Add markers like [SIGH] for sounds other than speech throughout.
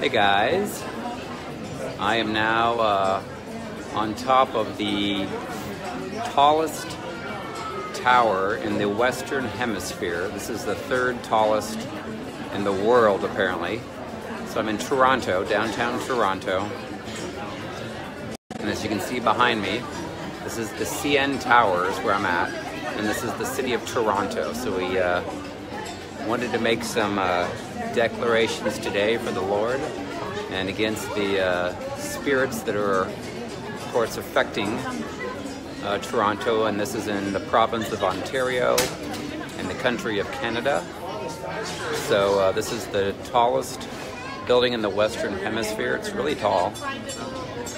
Hey guys, I am now uh, on top of the tallest tower in the Western Hemisphere. This is the third tallest in the world, apparently. So I'm in Toronto, downtown Toronto. And as you can see behind me, this is the CN Towers where I'm at, and this is the city of Toronto. So we uh, wanted to make some uh, declarations today for the Lord and against the uh, spirits that are, of course, affecting uh, Toronto. And this is in the province of Ontario in the country of Canada. So uh, this is the tallest building in the Western Hemisphere. It's really tall.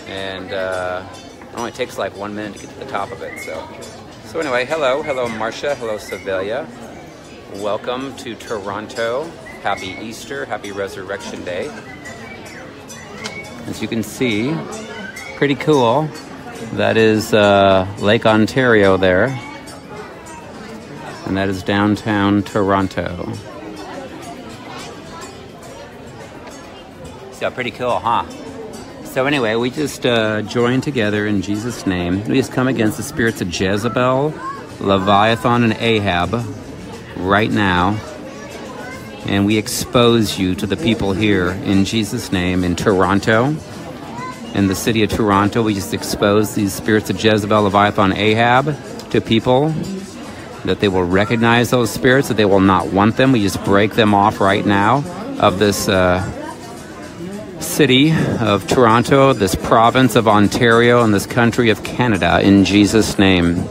And uh, it only takes like one minute to get to the top of it. So, so anyway, hello, hello, Marcia, hello, Sevilla. Welcome to Toronto. Happy Easter, happy Resurrection Day. As you can see, pretty cool. That is uh, Lake Ontario there. And that is downtown Toronto. So pretty cool, huh? So anyway, we just uh, join together in Jesus' name. We just come against the spirits of Jezebel, Leviathan, and Ahab right now. And we expose you to the people here in Jesus' name in Toronto. In the city of Toronto, we just expose these spirits of Jezebel, Leviathan, Ahab to people that they will recognize those spirits, that they will not want them. We just break them off right now of this uh, city of Toronto, this province of Ontario, and this country of Canada in Jesus' name.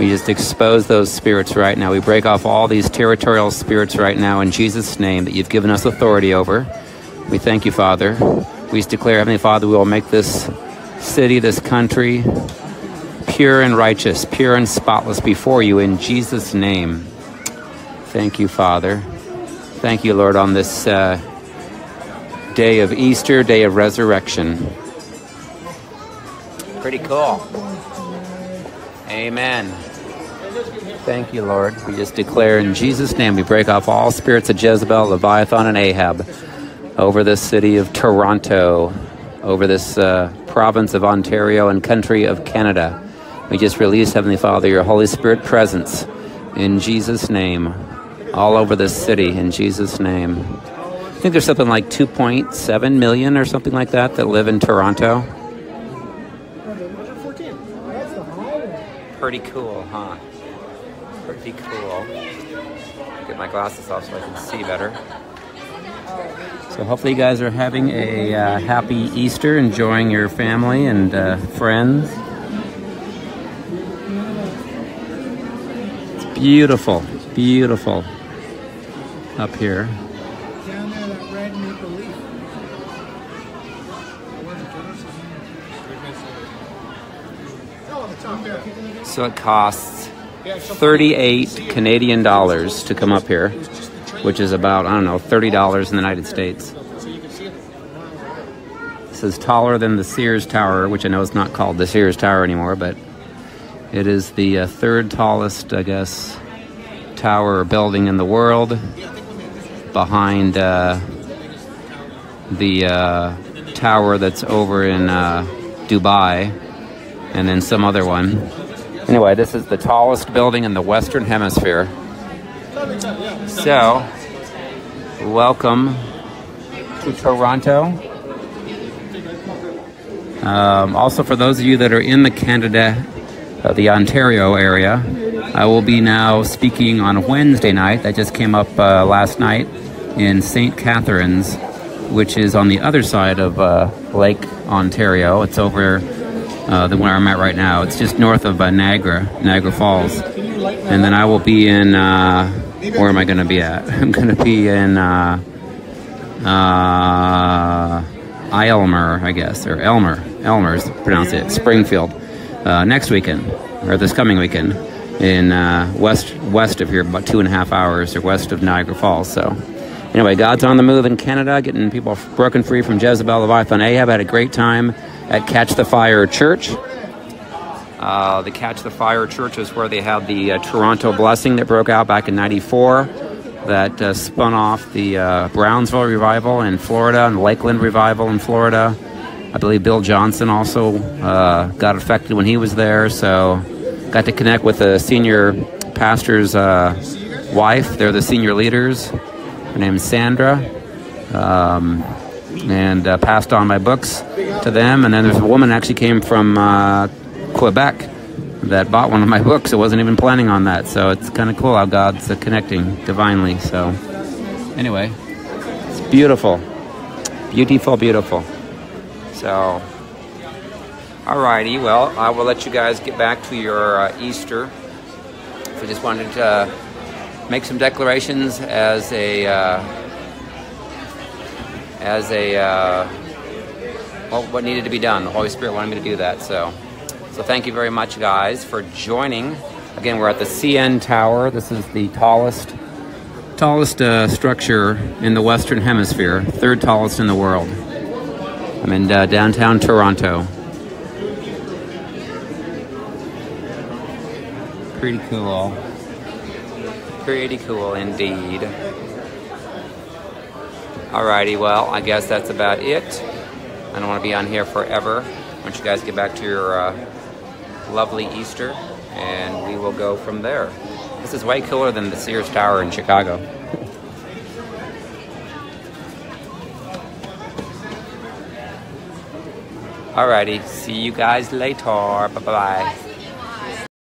We just expose those spirits right now. We break off all these territorial spirits right now in Jesus' name that you've given us authority over. We thank you, Father. We declare, Heavenly Father, we will make this city, this country, pure and righteous, pure and spotless before you in Jesus' name. Thank you, Father. Thank you, Lord, on this uh, day of Easter, day of resurrection. Pretty cool. Amen. Thank you, Lord. We just declare in Jesus' name we break off all spirits of Jezebel, Leviathan, and Ahab over this city of Toronto, over this uh, province of Ontario and country of Canada. We just release, Heavenly Father, your Holy Spirit presence in Jesus' name, all over this city, in Jesus' name. I think there's something like 2.7 million or something like that that live in Toronto. Pretty cool, huh? Pretty cool. Get my glasses off so I can see better. So hopefully you guys are having a uh, happy Easter, enjoying your family and uh, friends. It's beautiful, beautiful up here. Down there, that red maple leaf. So it costs 38 Canadian dollars to come up here, which is about, I don't know, $30 in the United States. This is taller than the Sears Tower, which I know is not called the Sears Tower anymore, but it is the uh, third tallest, I guess, tower building in the world behind uh, the uh, tower that's over in uh, Dubai and then some other one. Anyway, this is the tallest building in the Western Hemisphere. So, welcome to Toronto. Um, also, for those of you that are in the Canada, uh, the Ontario area, I will be now speaking on Wednesday night. That just came up uh, last night in St. Catharines, which is on the other side of uh, Lake Ontario. It's over uh, the where I'm at right now. It's just north of uh, Niagara, Niagara Falls. And then I will be in. Uh, where am I going to be at? [LAUGHS] I'm going to be in. Uh, uh, Aylmer, I guess, or Elmer. Elmer is pronounced it. Springfield. Uh, next weekend, or this coming weekend, in uh, west west of here, about two and a half hours, or west of Niagara Falls. So, anyway, God's on the move in Canada, getting people broken free from Jezebel, Leviathan, Ahab. Had a great time at Catch the Fire Church. Uh, the Catch the Fire Church is where they had the uh, Toronto blessing that broke out back in '94. that uh, spun off the uh, Brownsville revival in Florida and Lakeland revival in Florida. I believe Bill Johnson also uh, got affected when he was there, so got to connect with the senior pastor's uh, wife. They're the senior leaders. Her name's Sandra, um, and uh, passed on my books to them. And then there's a woman actually came from uh, Quebec that bought one of my [LAUGHS] books. I wasn't even planning on that, so it's kind of cool how God's uh, connecting divinely. So, anyway, it's beautiful, beautiful, beautiful. So, alrighty, well, I will let you guys get back to your uh, Easter. So, just wanted to make some declarations as a uh, as a uh, well, what needed to be done. The Holy Spirit wanted me to do that, so. So thank you very much, guys, for joining. Again, we're at the CN Tower. This is the tallest, tallest uh, structure in the Western Hemisphere, third tallest in the world. I'm in uh, downtown Toronto. Pretty cool. Pretty cool indeed. Alrighty, well, I guess that's about it. I don't want to be on here forever. Want you guys get back to your uh, lovely Easter, and we will go from there. This is way cooler than the Sears Tower in Chicago. Alrighty, see you guys later. Bye bye.